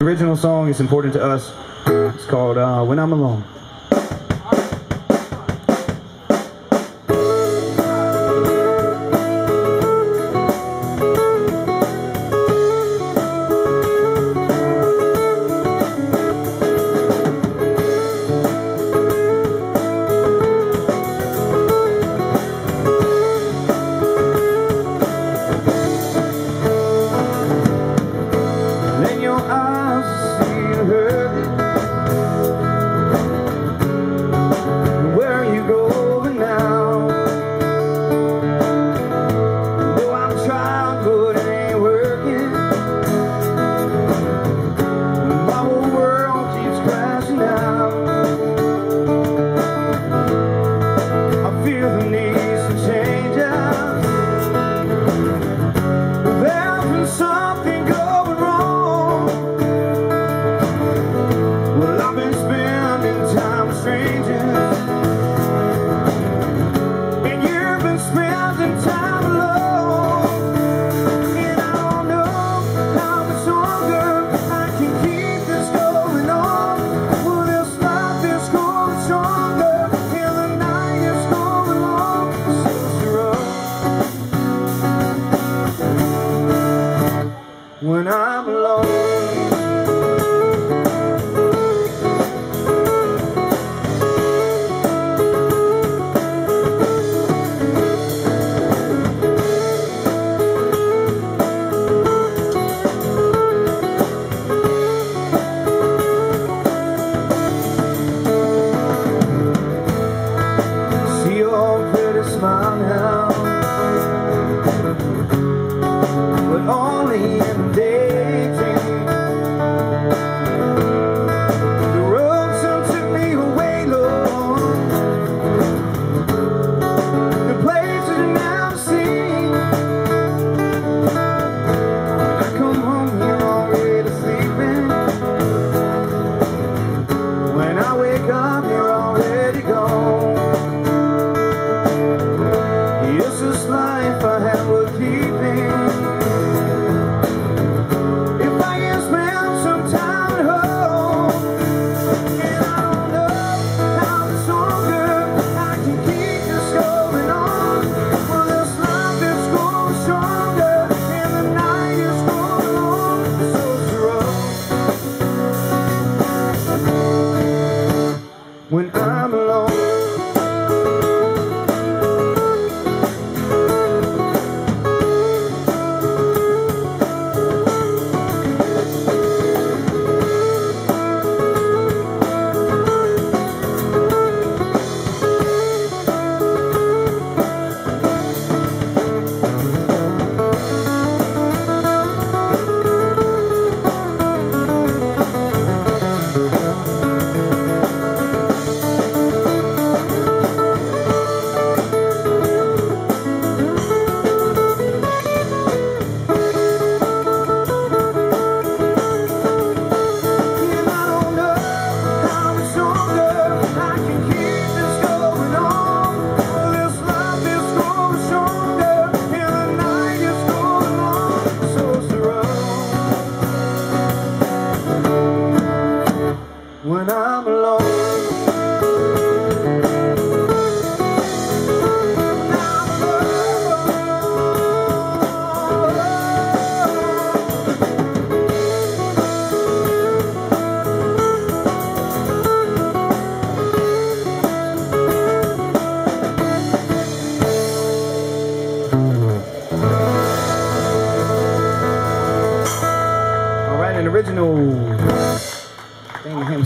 The original song is important to us. It's called uh, When I'm Alone. I'm alone. See your pretty smile now. when I'm alone. when I'm alone. original thing him